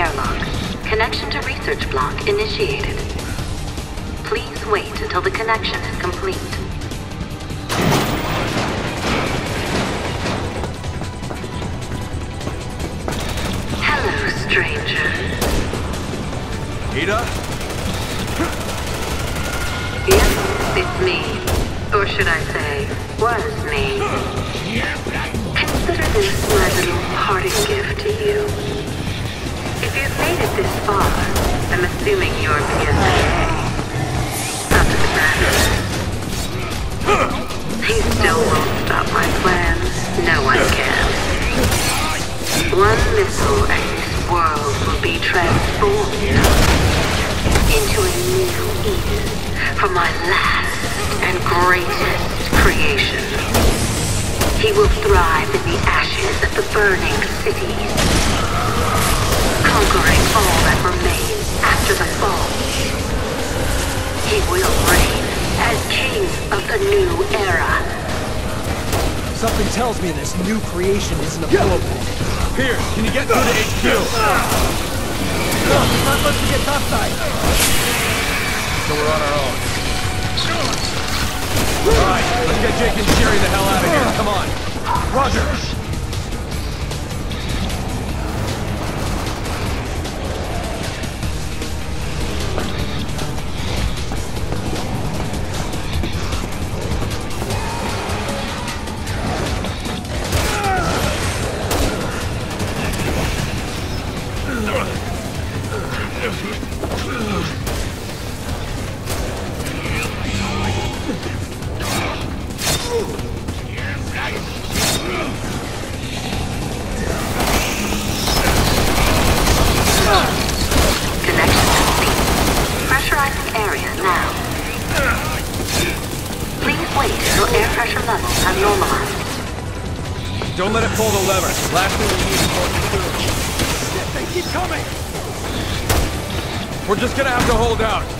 airlock. Connection to research block initiated. Please wait until the connection is complete. He still won't stop my plans. No one can. One missile and this world will be transformed into a new Eden for my last and greatest creation. He will thrive in the ashes of the burning cities, conquering all that remains after the fall. He will reign tells me this new creation isn't a blowable. Here, can you get through to HQ? No, not supposed to get topside. So we're on our own. Alright, let's get Jake and Sherry the hell out of here. Come on. Roger. Now. Please wait until air pressure levels have normalized. Don't let it pull the lever. Last thing we need is more food. They keep coming! We're just gonna have to hold out.